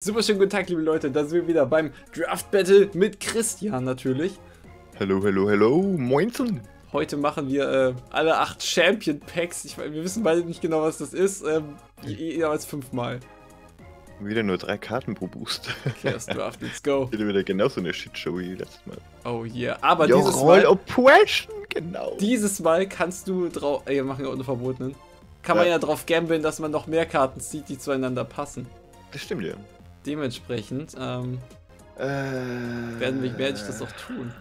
Super schönen guten Tag, liebe Leute. Da sind wir wieder beim Draft Battle mit Christian natürlich. Hallo, hallo, hallo, moinsen. Heute machen wir äh, alle acht Champion Packs. Ich, wir wissen beide nicht genau, was das ist. Ähm, jeweils fünfmal. Wieder nur drei Karten pro Boost. Chaos Draft, let's go. Wieder wieder genauso eine Shitshow wie letztes Mal. Oh yeah. Aber Your dieses Roll Mal, Oppression, genau. dieses Mal kannst du drauf. Ey, wir machen ja ohne Verbotenen. Kann man Ja. ja drauf gambeln, dass man noch mehr Karten zieht, die zueinander passen. Das stimmt ja. Dementsprechend ähm, Äh, werden wir, werde ich das auch tun.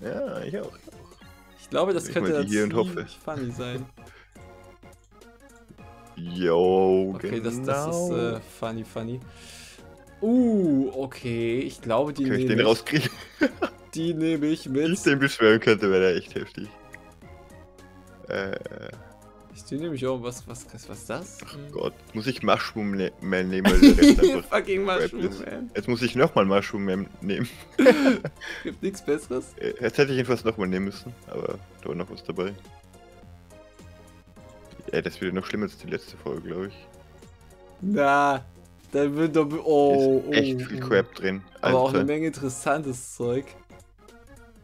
Ja, ich auch. Ich glaube, das Ich könnte die hier und ziemlich hoffe. funny sein. Yo, Okay, das, genau. das ist äh, funny, funny. Uh, okay. Ich glaube, die Kann ich nehme den ich, rauskriegen? die nehme ich Wenn ich mit. den beschwören könnte, wäre der echt heftig. Äh, Ich die nehme ich auch. Was, was, was, was ist das? Hm. Gott. Muss ich Mushroom ne Man nehmen, weil der Rest einfach Fucking Mushroom, ist. man. Jetzt muss ich nochmal Mushroom Man nehmen. Gibt nichts Besseres. Äh, Jetzt hätte ich fast nochmal nehmen müssen, aber da war noch was dabei. Ja, das wird noch schlimmer als die letzte Folge, glaube ich. Na, da wird doch. Oh, ist echt oh, viel oh. Crap drin. Aber auch Alter. eine Menge interessantes Zeug.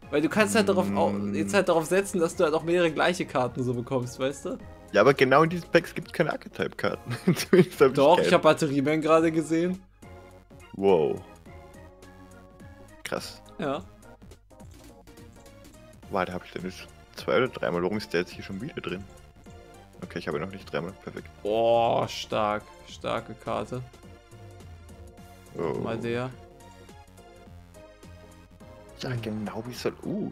Weil du kannst halt darauf au- Mm. jetzt halt darauf setzen, dass du halt auch mehrere gleiche Karten so bekommst, weißt du? Ja, aber genau in diesen Packs gibt es keine Archetype-Karten. Doch, ich keine. habe Batterieman gerade gesehen. Wow. Krass. Ja. Warte, habe ich denn jetzt zwei oder dreimal? Warum ist der jetzt hier schon wieder drin? Okay, ich habe noch nicht dreimal. Perfekt. Oh, stark. Starke Karte. Oh. Mal der. Ja, genau wie soll. Uh.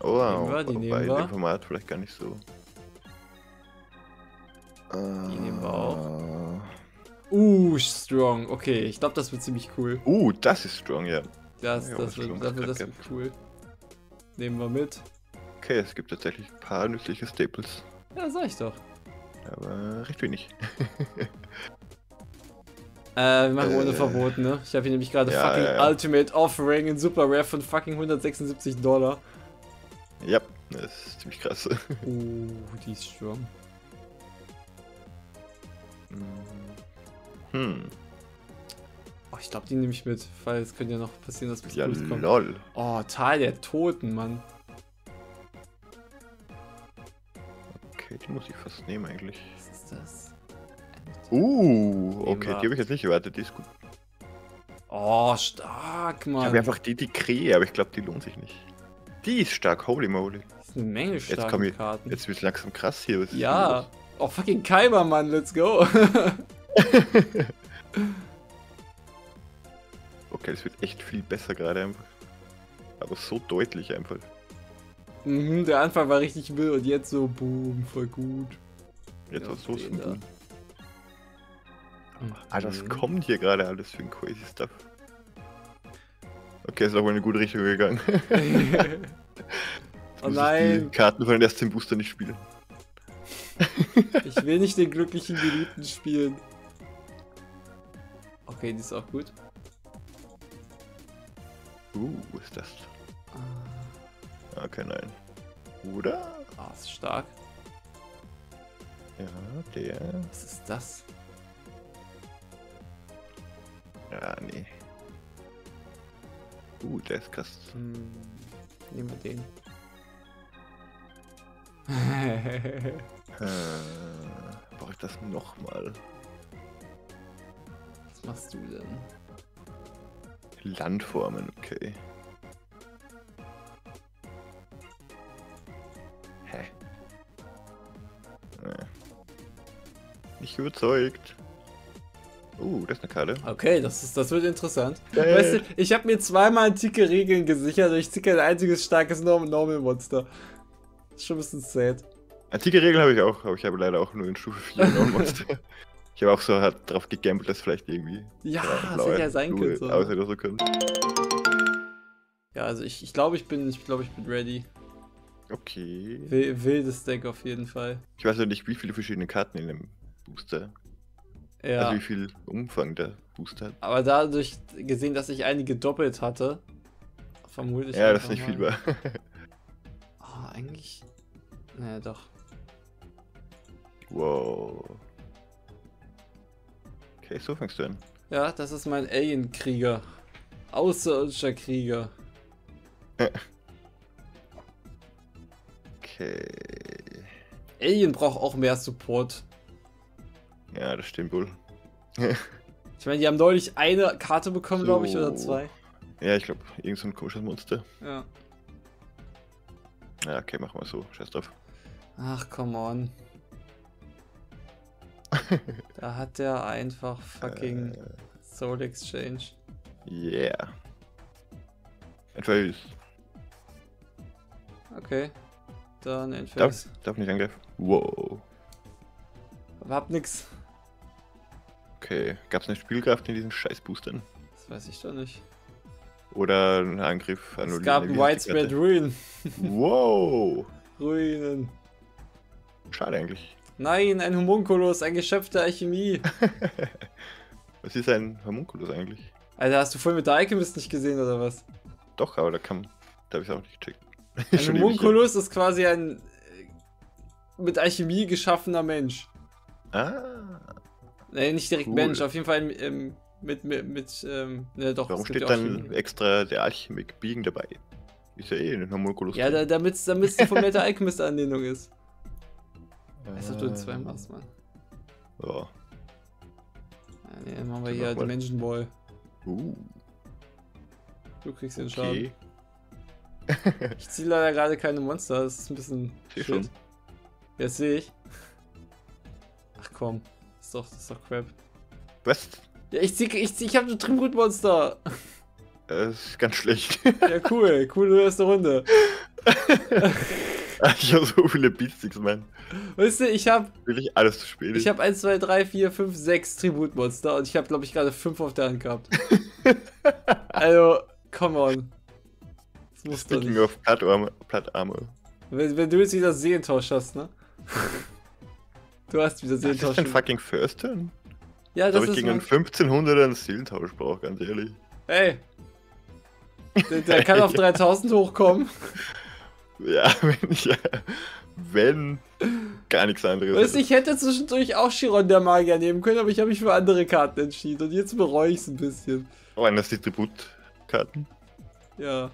Oh, Nehmen wir, die nehmen wir. dem Format vielleicht gar nicht so. Die nehmen wir auch. auch. Uh, strong. Okay, ich glaube, das wird ziemlich cool. Uh, das ist strong, ja. Das, Ja, das, wird, strong das, wird, grad das wird cool. Nehmen wir mit. Okay, es gibt tatsächlich ein paar nützliche Staples. Ja, sag ich doch. Aber recht wenig. Äh, wir machen ohne Äh. Verboten, ne? Ich habe hier nämlich gerade Ja, fucking ja, ja. Ultimate Offering in Super Rare von fucking 176 Dollar. Ja, das ist ziemlich krass. Uh, die ist strong. Hm. Oh, ich glaube, die nehme ich mit, weil es könnte ja noch passieren, dass was Ja, Cooles kommt. lol. Oh, Tal der Toten, Mann. Okay, die muss ich fast nehmen eigentlich. Was ist das? Uh, okay, die habe ich jetzt nicht erwartet, die ist gut. Oh, stark, Ich Mann. habe einfach die, die Krähe, aber ich glaube, die lohnt sich nicht. Die ist stark, holy moly. Das ist eine Menge Jetzt starke komm ich, Karten. jetzt wird langsam krass hier. Was ist ja. denn Oh, fucking Keimer, Mann, let's go. Okay, das wird echt viel besser gerade einfach. Aber so deutlich einfach. mhm, der Anfang war richtig wild und jetzt so, boom, voll gut. Jetzt Ja, was so da. gut. Ah, das kommt hier gerade alles für ein crazy Stuff. Okay, ist auch in eine gute Richtung gegangen. Oh muss ich nein. die Karten von den ersten Booster nicht spielen. Ich will nicht den glücklichen Geliebten spielen. Okay, die ist auch gut. Uh, ist das? Okay, nein. Oder? Ah, ist stark. Ja, der. Was ist das? Ja, nee. Uh, der ist krass. Hm, nehmen wir den. Äh, brauche ich das nochmal? Was machst du denn? Landformen, okay. Hä? Nee. Nicht überzeugt. Uh, das ist eine Karte. Okay, das, ist, das wird interessant. Äh. Weißt du, ich habe mir zweimal antike Regeln gesichert und ich ziehe kein einziges starkes Norm Normal Monster. Ist schon ein bisschen sad. Antike Regeln habe ich auch, aber ich habe leider auch nur in Stufe 4 noch Monster. Ich habe auch so hart drauf gegambelt, dass vielleicht irgendwie Ja, ja, das hätte ja sein können. So. Außer so können. Ja, also ich, ich glaube, ich bin, ich glaube, ich bin ready. Okay. Wil- Wildes Deck auf jeden Fall. Ich weiß ja nicht, wie viele verschiedene Karten in dem Booster. Ja. Also wie viel Umfang der Booster hat. Aber dadurch gesehen, dass ich einige doppelt hatte, vermute ich. Ja, das einfach nicht viel mal- war. Eigentlich. Naja, doch. wow. Okay, so fängst du an. Ja, das ist mein Alien-Krieger. Außerirdischer Krieger. Okay. Alien braucht auch mehr Support. Ja, das stimmt wohl. Ich meine, die haben neulich eine Karte bekommen, glaube ich, oder So. zwei. Ja, ich glaube, irgend so ein komisches Monster. Ja. Ja, okay, machen wir so. Scheiß drauf. Ach, come on. da hat der einfach fucking Äh, Soul Exchange. yeah. Entweder Okay. Dann darf, Endphase. darf nicht angreifen. Wow. Aber hab nix. Okay. Gab es eine Spielkraft in diesen Scheiß-Boostern? Das weiß ich doch nicht. Oder ein Angriff Es annullieren? gab Wie ein heißt die Widespread? Ruin. Wow. Ruinen. Schade eigentlich. Nein, ein Homunculus, ein Geschöpf der Alchemie. Was ist ein Homunculus eigentlich? Alter, hast du vorhin mit der Alchemist nicht gesehen oder was? Doch, aber da kann. Da habe ich auch nicht gecheckt. Ein Homunculus ist quasi ein äh, mit Alchemie geschaffener Mensch. Ah. Nee, nicht direkt Cool. Mensch, auf jeden Fall ähm, mit, mit, mit ähm, ne, doch. Warum steht dann extra der Alchemik Biegen dabei? Ist ja eh ein Homunculus. Ja, da, damit es die der Alchemist-Anlehnung ist. Als ob du zwei machst, Mann. Ja. Ja, nee, dann machen wir Dann hier. Dimension Ball. Uh, Du kriegst den Schaden. okay. Ich ziehe leider gerade keine Monster, das ist ein bisschen. Seh schon. Ja, sehe ich. Ach komm, ist doch, ist doch Crap. Was? Ja, ich zieh, ich zieh, ich hab ein Trimbrutmonster. Das ist ganz schlecht. Ja, cool, coole erste Runde. ich habe so viele Beatsticks, Mann. Weißt du, ich hab, Wirklich alles zu spät. ich hab 1, 2, 3, 4, 5, 6 Tributmonster und ich hab, glaube ich, gerade 5 auf der Hand gehabt. also, come on. Das muss doch Speaking nicht. of Plattarme. Plattarme. Wenn, wenn du jetzt wieder Seelentausch hast, ne? Du hast wieder Das ist Seelentausch. ein fucking First Turn. Ja, Dass das ich gegen einen 1500er einen Seelentausch brauche, ganz ehrlich. Ey. Der, der kann auf 3000 hochkommen. Ja, wenn ich. Wenn. Gar nichts anderes. Weißt ich hätte zwischendurch auch Chiron der Magier nehmen können, aber ich habe mich für andere Karten entschieden und jetzt bereue ich es ein bisschen. Oh, das die Tributkarten. Ja,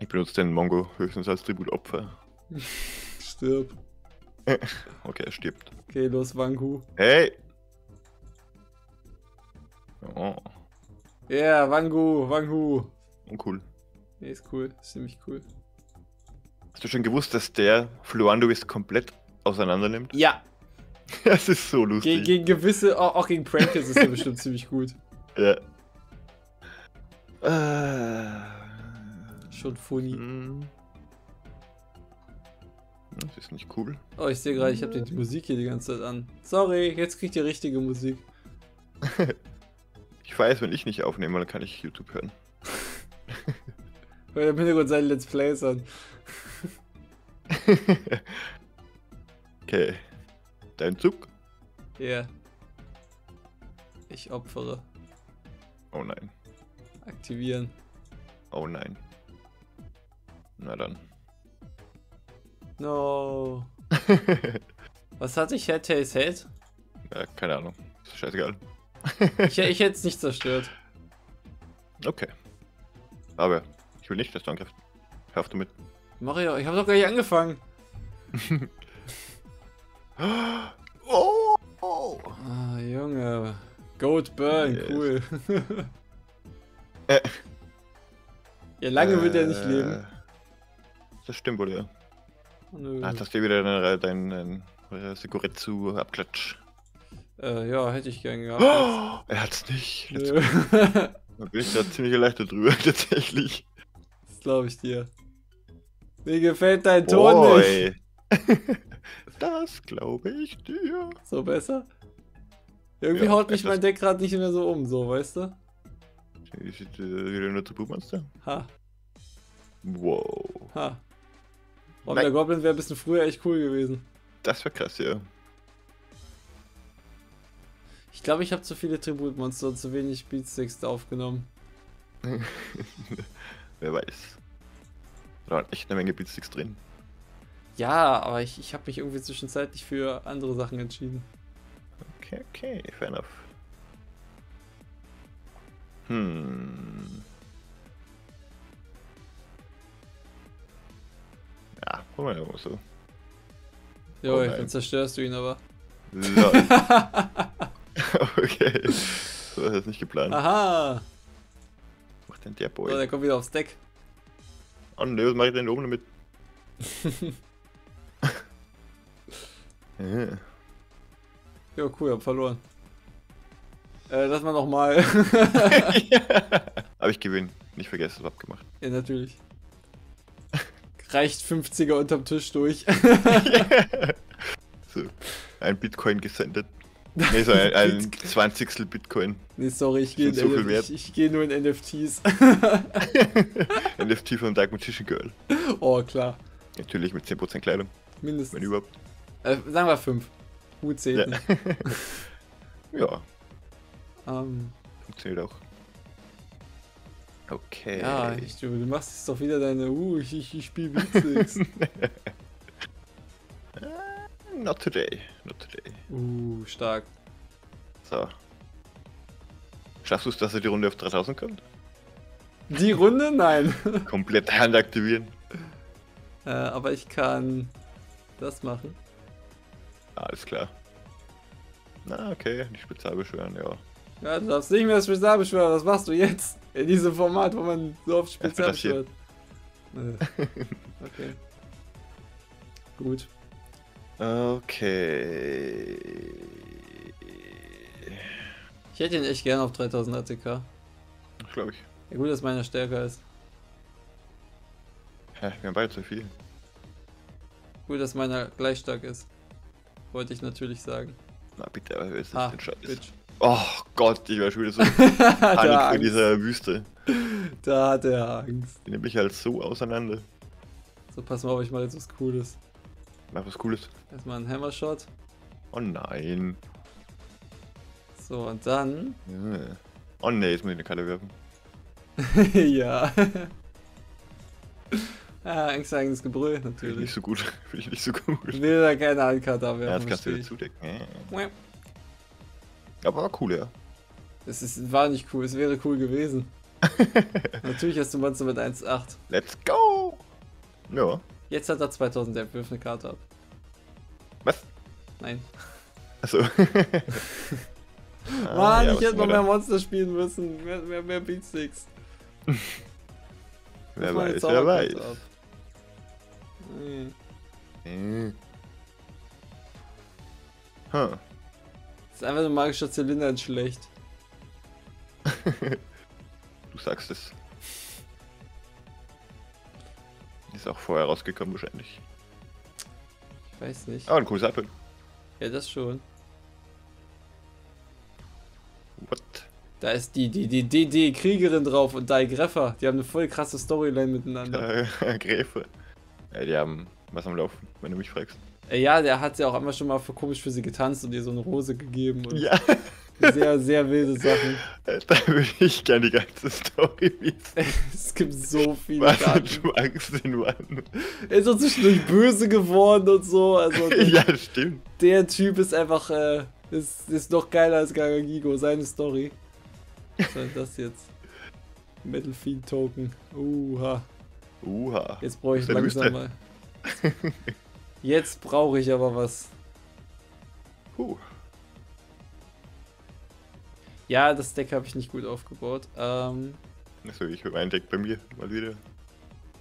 Ich benutze den Mongo höchstens als Tributopfer. stirb. Okay, er stirbt. Okay, los, Wangu. Hey! Oh, Ja, yeah, Wangu, Wangu. uncool. Nee, ist cool, ist ziemlich cool. Hast du schon gewusst, dass der Fluanduis komplett auseinander nimmt? Ja, Das ist so ge lustig. gegen gewisse, auch, auch gegen Prankers ist er bestimmt ziemlich gut. ja. Äh, Schon funny. hm. Das ist nicht cool. Oh, ich sehe gerade, ich habe die Musik hier die ganze Zeit an. Sorry, jetzt kriegt ihr richtige Musik. Ich weiß, wenn ich nicht aufnehme, dann kann ich YouTube hören. Weil im Hintergrund seine Let's Plays an. okay. Dein Zug? Ja. Yeah. Ich opfere. Oh nein. Aktivieren. Oh nein. Na dann. No. Was hatte ich? Head, Tails, Head? ja, keine Ahnung. Ist scheißegal. Ich, ich hätte es nicht zerstört. Okay. Aber ich will nicht, dass du angreifst. Hör auf damit. Mario, ich habe doch gar nicht angefangen. Oh! oh. Ah, Junge. Goat Burn, Yes. cool. Äh. ja, lange wird er nicht Äh, leben. Das stimmt wohl, ja. Nö. Ah, hast du wieder deinen dein, dein, dein Sekuretsu abklatsch. Äh, ja, hätte ich gern gehabt. Oh, er hat's nicht. Da bin ich da ziemlich erleichtert drüber, tatsächlich. das glaube ich dir. Mir gefällt dein Ton nicht. Das glaube ich dir. So besser? Irgendwie Ja, haut mich mein Deck gerade nicht mehr so um, so, weißt du? Ist es äh, wieder nur zu Buchmonster? Ha, Wow. ha. Nein. der Goblin wäre ein bisschen früher echt cool gewesen. Das wäre krass, ja. Ich glaube, ich habe zu viele Tributmonster und zu wenig Beatsticks aufgenommen. Wer weiß. Da waren echt eine Menge Beatsticks drin. Ja, aber ich, ich habe mich irgendwie zwischenzeitlich für andere Sachen entschieden. Okay, okay, fair enough. Hm. Ja, wir mal so. Jo, Oh dann zerstörst du ihn aber. Lol. okay. So ist das nicht geplant. Aha! Was macht denn der So, Boy? der kommt wieder aufs Deck. Oh ne, was mache ich denn oben damit? Äh. Jo, cool, hab verloren. Äh, lass mal nochmal. Aber ich gewinne. Nicht vergessen, was abgemacht. ja, natürlich. Reicht 50er unterm Tisch durch. So. Ein Bitcoin gesendet. Nee, so ein, ein Bitcoin. 20. Bitcoin. nee, sorry, ich gehe so ich, ich geh nur in NFTs. NFT von Dark Magician Girl. oh, klar. Natürlich mit 10% Kleidung, wenn Mindestens. überhaupt. Äh, sagen wir 5. Hut zählt Ja. Ja, Ähm, funktioniert auch. Okay. ja, ich, du, du machst jetzt doch wieder deine, uh, ich, ich, ich spiele Beatsticks. Not today. Not today. Uh, stark. So. Schaffst du es, dass er die Runde auf 3000 kommt? Die Runde? Nein. Komplett Hand aktivieren. äh, aber ich kann das machen. Alles klar. Na, okay, die Spezialbeschwören, ja. Ja, du darfst nicht mehr Spezial beschwören. Was machst du jetzt? In diesem Format, wo man so oft Spezial das beschwört. Okay. Gut. Okay. Ich hätte ihn echt gerne auf 3000 ATK. Glaube ich. Ja, gut, dass meiner stärker ist. Hä, wir haben beide zu viel. Gut, dass meiner gleich stark ist. Wollte ich natürlich sagen. Na bitte, aber wer ist Ah, denn Scheiß? Bitch. Oh Gott, ich war schon wieder so Panik Angst. dieser Wüste. da hat er Angst. Die nehme ich halt so auseinander. So, pass mal auf, ich mache jetzt was Cooles. Mach was Cooles. Erstmal ein Hammershot. Oh nein. So, und dann. Ja. Oh ne, jetzt muss ich eine Karte werfen. ja. ah, Angst, eigenes Gebrüll, Finde ich natürlich. nicht so gut. Finde ich nicht so gut. Ich will da keine Handkarte abwerfen. Ja, das kannst du wieder zudecken. Ja. Aber war cool, ja. Das ist, war nicht cool, es wäre cool gewesen. Natürlich hast du Monster mit 1,8. Let's go! Ja. Jetzt hat er 2000, der wirft eine Karte ab. Was? Nein. Achso. Ah, Mann, ja, ich hätte noch mehr? Monster spielen müssen. Mehr, mehr, mehr Beatsticks. Wer weiß, wer weiß. Nee. Hm. Huh. Das ist einfach ein magischer Zylinder in schlecht. Du sagst es. Ist auch vorher rausgekommen wahrscheinlich. Ich weiß nicht. Aber ein cooles Apfel. Ja, das schon. What? Da ist die, die, die DD-Kriegerin drauf und Dai Greffer. Die haben eine voll krasse Storyline miteinander. Äh, Gräfe. Ja, die haben was am Laufen, wenn du mich fragst. Äh, ja, der hat ja auch einmal schon mal für komisch für sie getanzt und ihr so eine Rose gegeben. Und Ja, Sehr, sehr wilde Sachen. da würde ich gerne die ganze Story wissen. Es gibt so viele Was Daten. Schwachsinn, Mann. Er ist auch zwischendurch böse geworden und so. Also der, Ja, stimmt. der Typ ist einfach, äh, ist, ist noch geiler als Gagagigo, seine Story. Was soll das jetzt? Metal Fiend Token. Uha. Uha. Jetzt brauche ich langsam mal. Jetzt brauche ich aber was. Puh. Ja, das Deck habe ich nicht gut aufgebaut. Ähm, Achso, ich habe ein Deck bei mir mal wieder.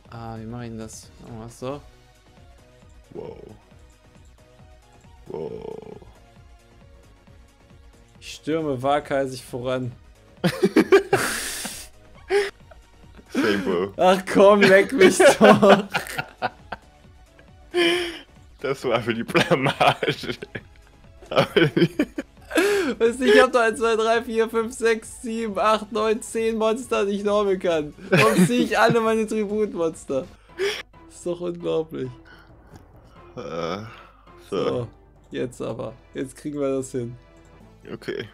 ah, wie mache ich denn das? Machen wir so. Wow. Wow. Ich stürme waghalsig voran. Rainbow. Ach komm, leck mich doch. Das war für die Blamage. Weißt du, ich hab doch 1, 2, 3, 4, 5, 6, 7, 8, 9, 10 Monster, die ich normen kann. Warum ziehe ich alle meine Tributmonster? Ist doch unglaublich. äh, So. so, jetzt aber. Jetzt kriegen wir das hin. okay.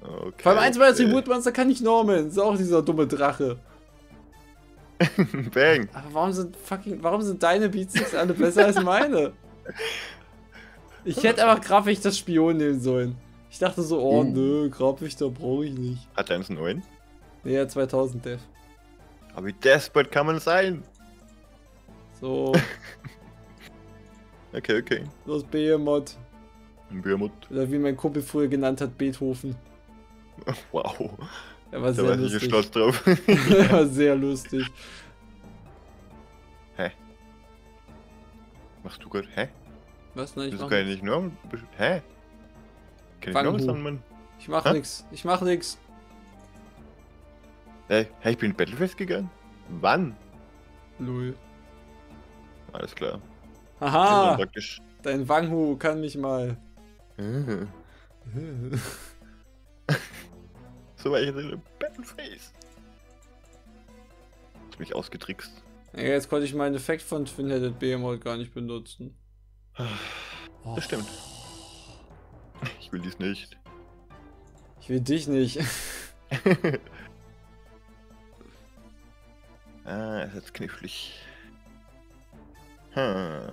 Okay. Vor allem eins meiner Tributmonster kann ich normen. Ist auch dieser dumme Drache. Bang. Aber warum sind fucking. Warum sind deine Beatsticks alle besser als meine? Ich hätte einfach graffisch das Spion nehmen sollen. Ich dachte so, oh Uh. nö, Grabwächter brauche ich nicht. Hat er einen neuen? Nee, ja, 2000 Dev. Aber wie desperate kann man sein? So, Okay, okay. los Behemoth. Ein Bürmut. Oder wie mein Kumpel früher genannt hat, Beethoven. Wow. Er war Da sehr war ich lustig. stolz drauf. er war sehr lustig. Machst du gerade? Hä? Was? Nein, ich Wieso mach kann ich nicht Normen? Hä? Kann ich Fang du. sagen, Mann? Ich mach Hä? nix. Ich mach nix. Hey, hey, ich bin in Battlefest gegangen? Wann? Lul. Alles klar. Haha, Praktisch. dein Wanghu kann mich mal. So war ich jetzt in der Battleface. Hast mich ausgetrickst. Ja, jetzt konnte ich meinen Effekt von Twin-Headed Behemoth gar nicht benutzen. Oh, Das stimmt. Ich will dies nicht. Ich will dich nicht. ah, ist jetzt knifflig. Hm.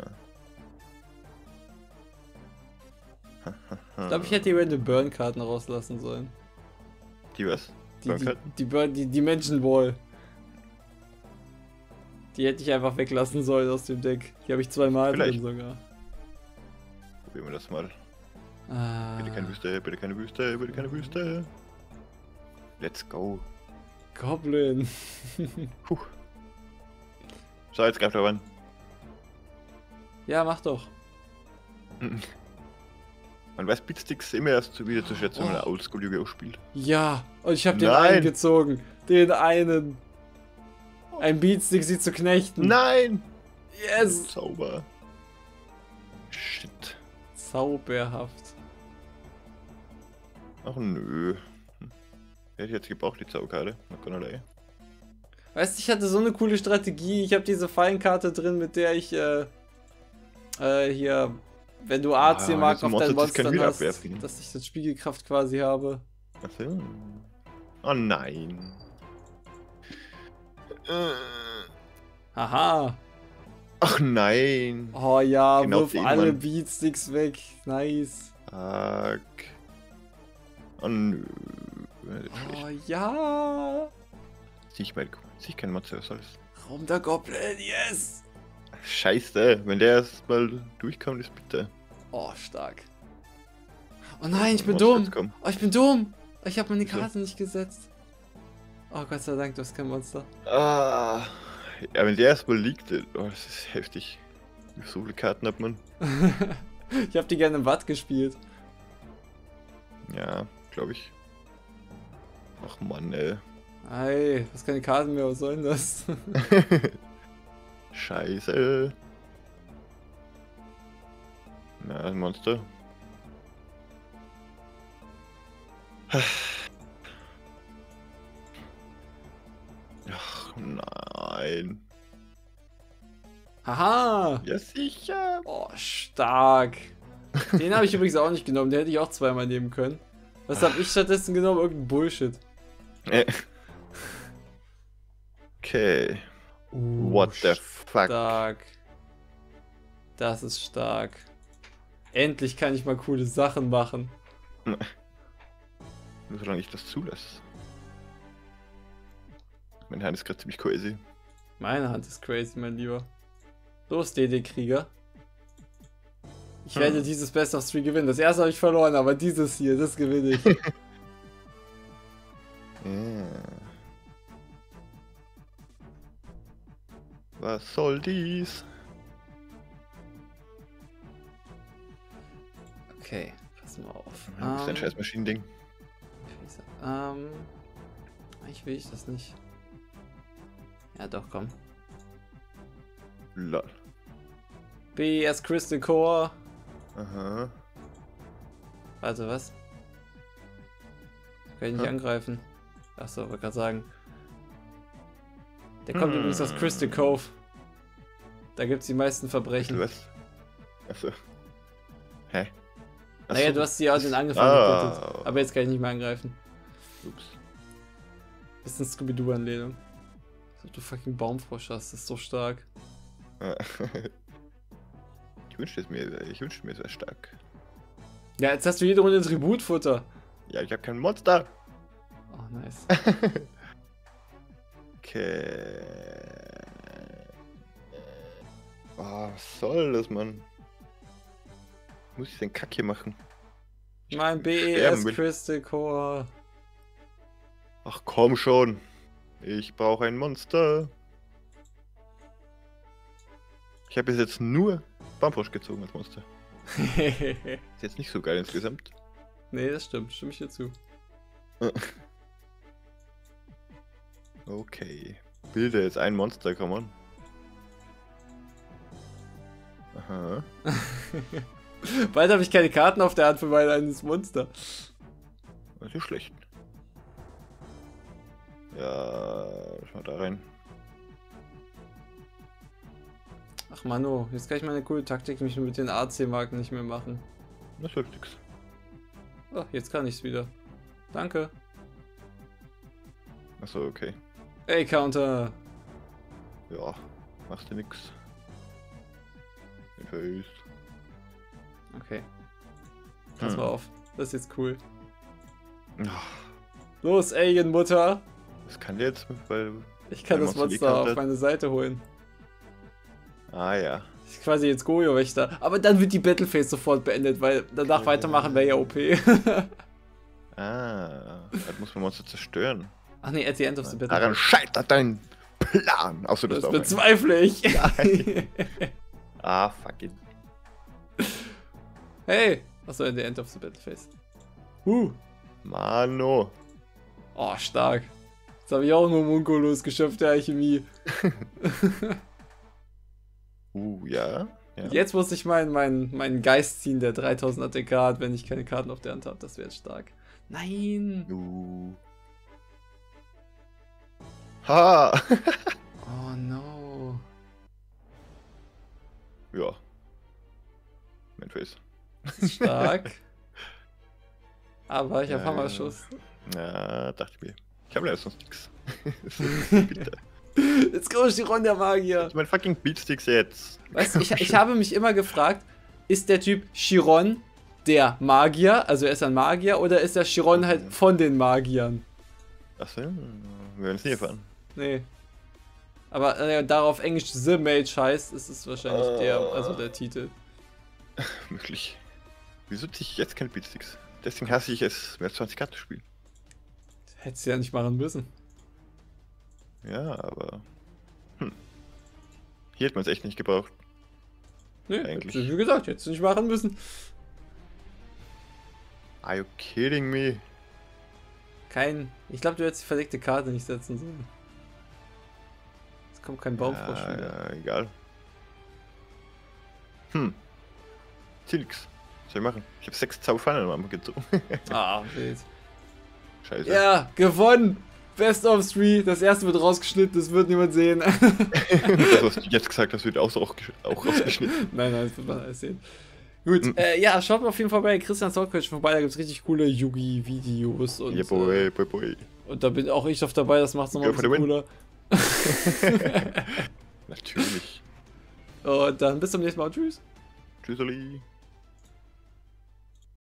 Ich glaube, ich hätte die Random Burn-Karten rauslassen sollen. Die was? Die, die, Burn-Karten? die, Burn, die Dimension Wall. Die hätte ich einfach weglassen sollen aus dem Deck. Die habe ich zweimal drin Vielleicht. sogar. Probieren wir das mal. Ah, Bitte keine Wüste, bitte keine Wüste, bitte keine Wüste. Let's go. Goblin. Puh. So, jetzt greift er ran. ja, mach doch. Man weiß Beatsticks immer erst so wieder zu schätzen, wenn man Oh. Oldschool Yu-Gi-Oh! spielt. Ja, und ich habe den einen gezogen. Den einen. Ein Beatstick, sie zu knechten. Nein! Yes! Zauber. Shit. Zauberhaft. Ach nö. Hm. Hätte ich jetzt gebraucht, die Zauberkarte. Weißt du, ich hatte so eine coole Strategie. Ich habe diese Fallenkarte drin, mit der ich äh, äh, hier, wenn du Ah, AC-Mark jetzt auf Monster, dein das kann Monster wieder hast, dass ich das Spiegelkraft quasi habe. Ach so. Oh nein. Äh. Haha. Ach nein. Oh ja, Genau wirf alle. Beatsticks weg. Nice. Fuck. Oh nö. Oh ja. Sieh ich mal. Sieh ich kein Monster, was soll's. Raum der Goblin, yes. Scheiße, wenn der erstmal durchkommt, ist bitter. Oh, stark. Oh nein, ich bin dumm. Oh, ich bin dumm. Ich habe meine? Karte nicht gesetzt. Oh, Gott sei Dank, du hast kein Monster. Ah. Ja, wenn der erstmal liegt, äh, oh, das ist heftig. So viele Karten hat man? ich habe die gerne im Watt gespielt. Ja, glaube ich. Ach Mann, ey. Du hast keine Karten mehr, was soll denn das? Scheiße. Na, ein Monster. Ach nein. Haha! Ja, sicher. Oh, stark. Den habe ich übrigens auch nicht genommen, den hätte ich auch zweimal nehmen können. Was habe ich stattdessen genommen? Irgendein Bullshit. Äh. Okay. Uh, What the fuck? Stark. Das ist stark. Endlich kann ich mal coole Sachen machen. Solange ich das zulasse. Meine Hand ist gerade ziemlich crazy. Meine Hand ist crazy, mein Lieber. Los, DD-Krieger. Ich Hm. werde dieses Best of Three gewinnen. Das erste habe ich verloren, aber dieses hier, das gewinne ich. Ja. Was soll dies? Okay, pass mal auf. Das ist ein Ähm, scheiß Maschinending. Scheiße. Ähm, eigentlich will ich das nicht. Ja, doch, komm. Lol. BS Crystal Core. Aha. Warte, was? Kann ich nicht Hm. angreifen. Achso, wollte gerade sagen. Der kommt Hm. übrigens aus Crystal Cove. Da gibt's die meisten Verbrechen. Was? Achso. Hä? Ach Naja, du hast sie auch den Angriff Ah. Aber jetzt kann ich nicht mehr angreifen. Ups. Bisschen Scooby-Doo-Anlehnung. So, du fucking Baumfrosch hast, das ist so stark. Ich wünschte es mir, ich wünschte mir, es wäre stark. Ja, jetzt hast du jede Runde Tributfutter. Ja, ich habe kein Monster. Oh, nice. Okay. Oh, was soll das, Mann? Muss ich den Kack hier machen? mein BES will. Crystal Core. Ach komm schon. Ich brauche ein Monster. Ich habe bis jetzt nur Baumfrosch gezogen als Monster. Ist jetzt nicht so geil insgesamt. nee, das stimmt. Stimme ich dir zu. Okay. Bilde jetzt ein Monster, komm on. Aha. Bald habe ich keine Karten auf der Hand für mein eines Monster. Das ist schlecht. Ja, schau da rein. Ach Mano, jetzt kann ich meine coole Taktik mich mit den AC-Marken nicht mehr machen. Das hilft nix. Oh, jetzt kann ich's wieder. Danke. Achso, okay. Ey, Counter. Ja, machst du nix. Face. Okay. Pass Hm. mal auf. Das ist jetzt cool. Ach, Los, Alien-Mutter. Das kann der jetzt, weil. Ich kann das Monster Monster auf meine Seite holen. Ah ja. Ich bin quasi jetzt Gojo-Wächter. Aber dann wird die Battleface sofort beendet, weil danach Okay. weitermachen wäre ja OP. Ah, das muss man Monster zerstören. Ach nee, at the end of the Daran battle. scheitert dein Plan. Außer Das das, bezweifle ich. Ah, fuck it. hey. Achso, at the end of the battleface. Uh. Mano. Oh, stark. Jetzt habe ich auch nur Munkulos geschöpft der Alchemie. Uh, ja. ja. Jetzt muss ich meinen mein, mein Geist ziehen, der 3000 ATK hat, wenn ich keine Karten auf der Hand habe. Das wäre jetzt stark. Nein. Uh. Ha! Oh no. ja. Mein Face. Stark. Aber ich habe Ja, Hammerschuss. Ja, dachte ich mir. Ich habe leider sonst. Bitte. Jetzt komme ich die Runde der Magier. mein fucking Beatsticks jetzt. Weißt du, ich, ich habe mich immer gefragt, ist der Typ Chiron der Magier, also er ist ein Magier, oder ist der Chiron halt von den Magiern? Achso, wir werden es nie erfahren. Nee. Aber äh, darauf Englisch The Mage heißt, ist es wahrscheinlich der, Äh. also der Titel. Möglich. Wieso ziehe ich jetzt keine Beatsticks? Deswegen hasse ich es, mehr als 20 Karten zu spielen. Hättest du ja nicht machen müssen. Ja, aber. Hm. Hier hätte man es echt nicht gebraucht. Nee, Eigentlich. wie gesagt, hättest du nicht machen müssen. Are you kidding me? Kein. Ich glaube, du hättest die verdeckte Karte nicht setzen sollen. Es kommt kein Baumfrosch ja, ja, egal. Hm. Was soll ich machen? Ich habe sechs Zauberpfannen am gezogen. Ah, wild. Scheiße. Ja, gewonnen! Best of three. Das erste wird rausgeschnitten, das wird niemand sehen. das, was du jetzt gesagt hast, wird auch, so auch, auch rausgeschnitten. nein, nein, das wird man alles sehen. Gut, Mhm. äh, ja, schaut mal auf jeden Fall bei Christian Sockcoach vorbei, da gibt es richtig coole Yugi-Videos und, Yeah, äh, boy, boy, boy. und da bin auch ich oft dabei, das macht es nochmal ein bisschen cooler. Natürlich. Und dann bis zum nächsten Mal. Tschüss. Tschüsseli.